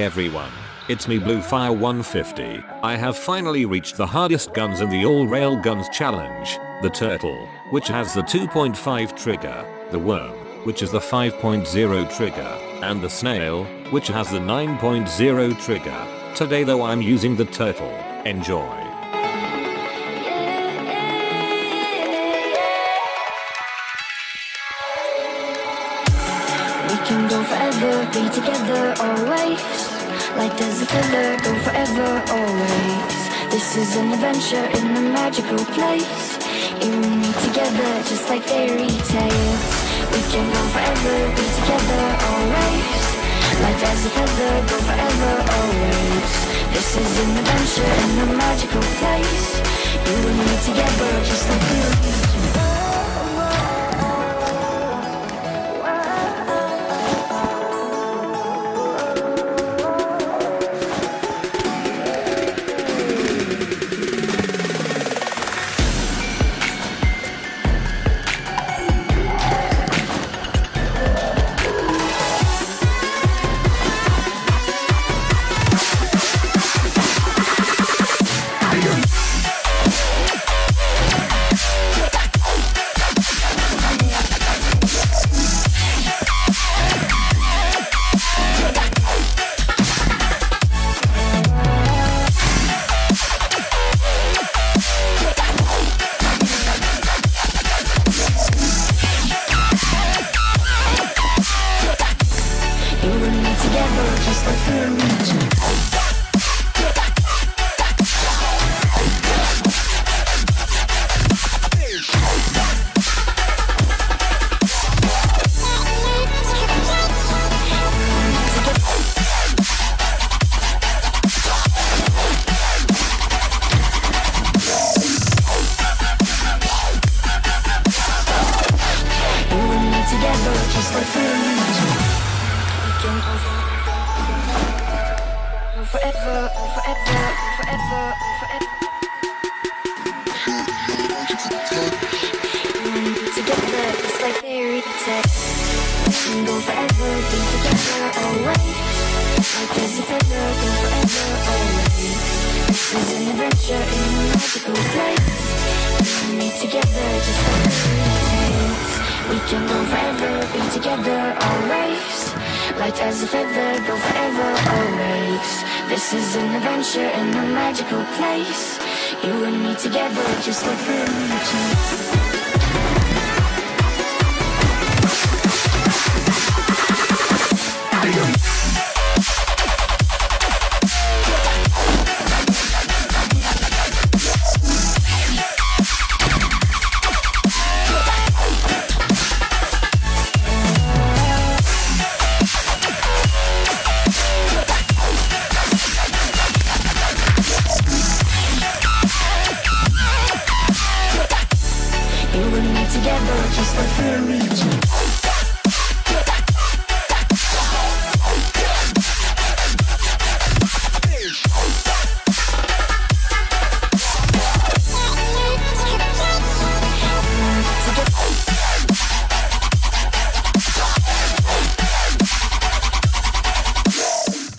Everyone. It's me Bluefire 150. I have finally reached the hardest guns in the all Rail Guns challenge. The turtle, which has the 2.5 trigger, the worm, which is the 5.0 trigger, and the snail, which has the 9.0 trigger. Today though I'm using the turtle. Enjoy. We can go forever, be together always. Like there's a filler, go forever always. This is an adventure in a magical place. You and me together, just like fairy tales. We can go forever, be together always. Like there's a feather, go forever always. This is an adventure in a magical together, just like We can forever, forever, forever, together, just like fairy. We can go forever, be together always. Like there's a go forever always. This is an adventure in a magical place. You and me together, just like fairy tales. We can go forever, be together always. Light as a feather, go forever always. This is an adventure in a magical place. You and me together, just like fairy tales. Together, just like fairy tales.